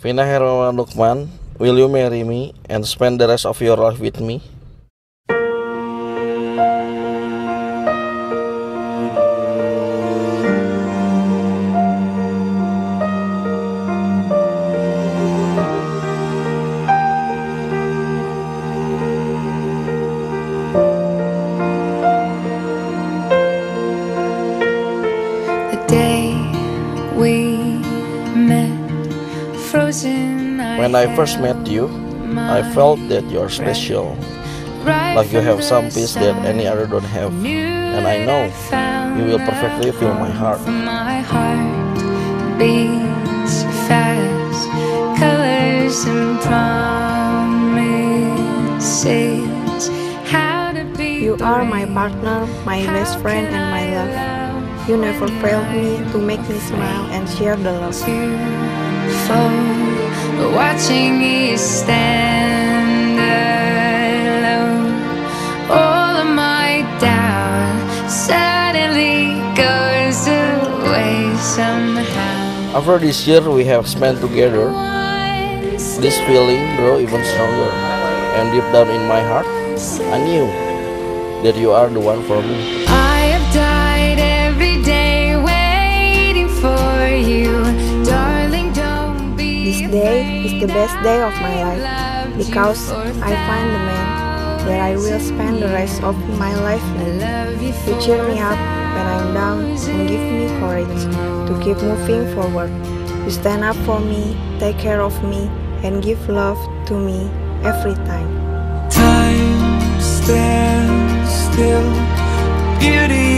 Vina Hermawan Lukman, will you marry me and spend the rest of your life with me? The day we. When I first met you, I felt that you're special, like you have some peace that any other don't have. And I know you will perfectly fill my heart. My heart beats fast, colors and promises. How to be You are my partner, my best friend, and my love. You never failed me to make me smile and share the love. Beautiful. Watching you stand alone, all of my doubt suddenly goes away somehow. After this year we have spent together, this feeling grow even stronger. And deep down in my heart, I knew that you are the one for me. I Day is the best day of my life because I find the man that I will spend the rest of my life with. Cheer me up when I'm down and give me courage to keep moving forward. You stand up for me, take care of me, and give love to me every time. Time stands still, beauty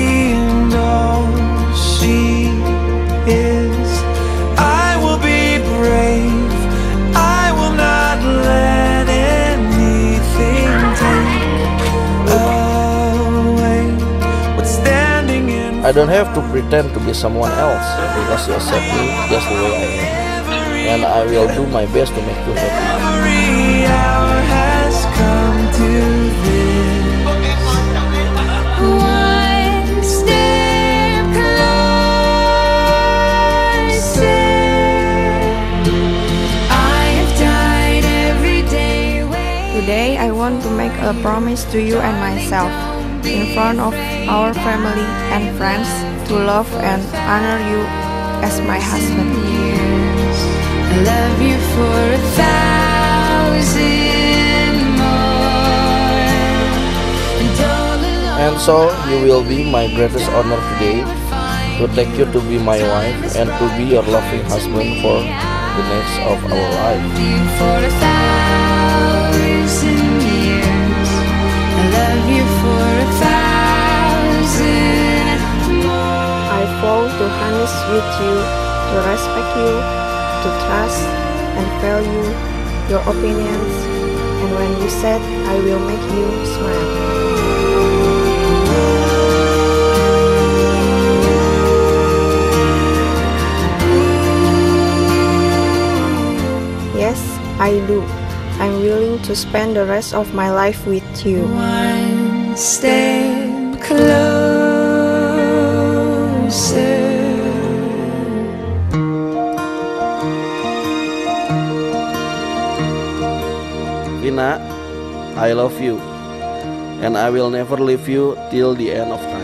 I don't have to pretend to be someone else because you accept me just the way I am. And I will do my best to make you happy. Today, I want to make a promise to you and myself in front of our family and friends to love and honor you as my husband. years. I love you for a thousand more. And And so you will be my greatest honor today to take you to be my wife and to be your loving husband for the next of our life. To harness with you, to respect you, to trust and value your opinions, and when you said I will make you smile. Yes, I do. I'm willing to spend the rest of my life with you. One step closer. Vina, I love you, and I will never leave you till the end of time.